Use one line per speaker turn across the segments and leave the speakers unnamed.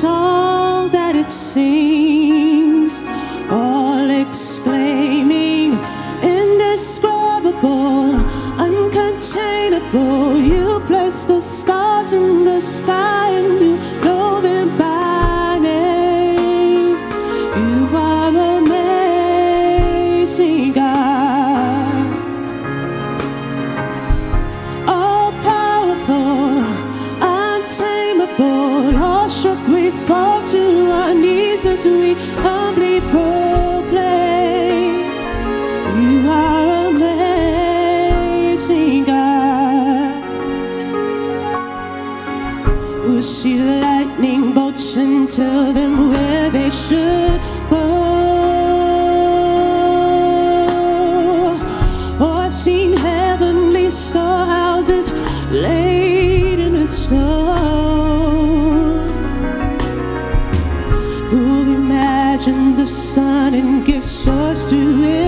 song that it sings, to its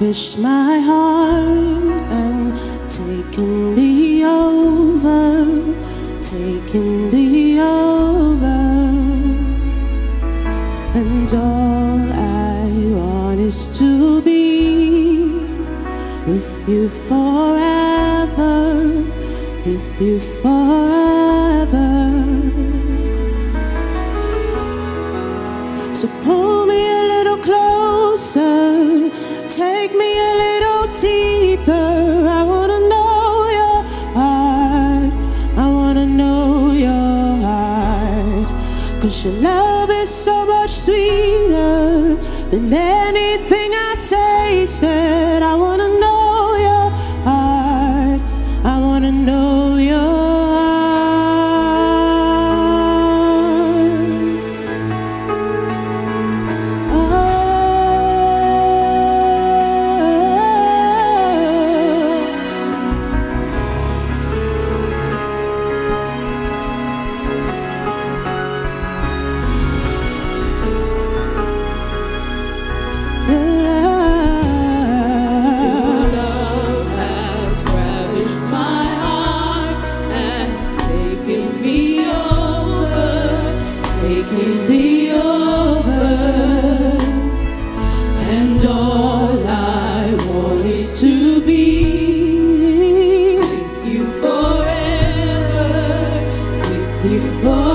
ravished my heart and taken me over, taken me over. And all I want is to be with you forever, with you forever. than anything I tasted. before.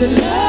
Your
love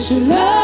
she
love.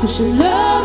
I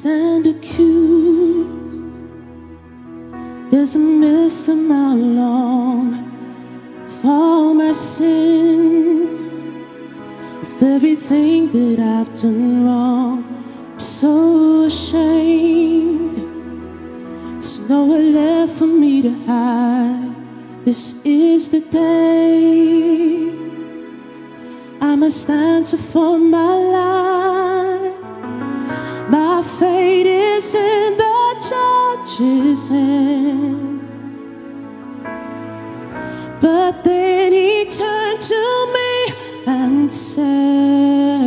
stand accused. There's a mist a mile long for my sins. With everything that I've done wrong, I'm so ashamed. There's nowhere left for me to hide. This is the day I must answer for my life. My fate is in the judge's hands. But then he turned to me and said,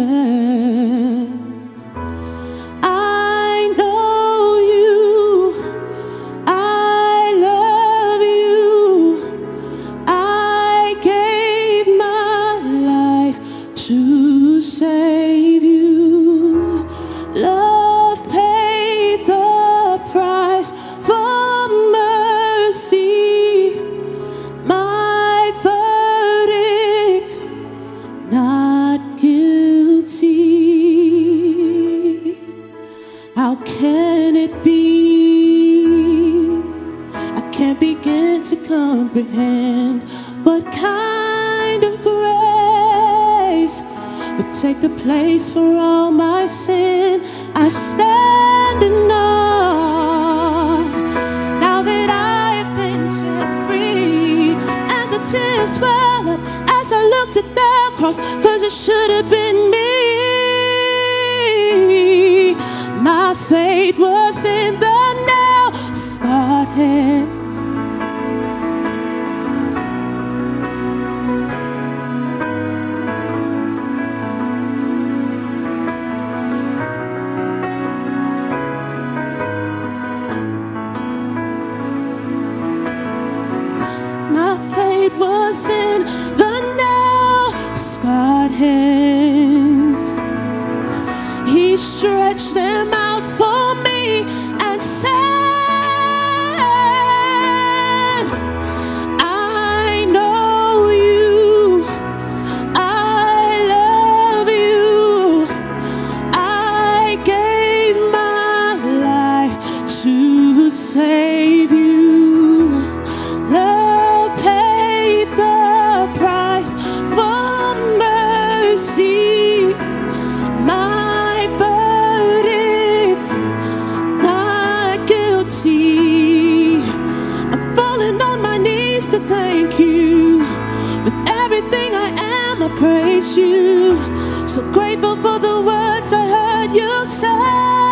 A place for all my sins. है you. So grateful for the words I heard you say.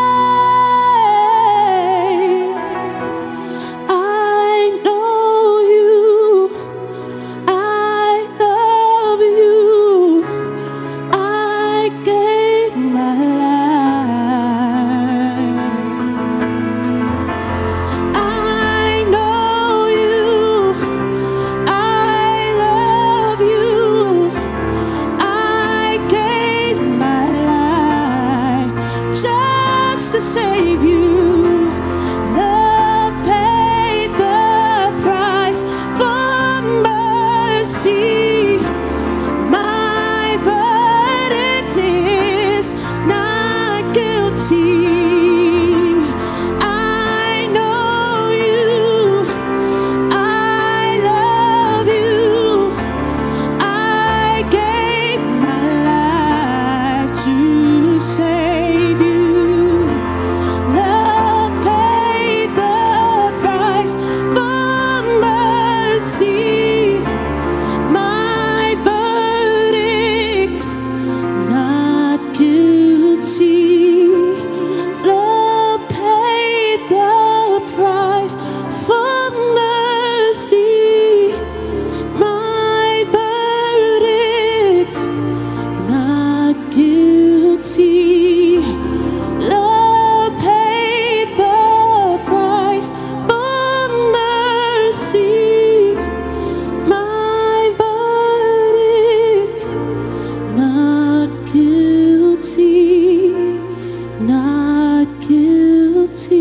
guilty.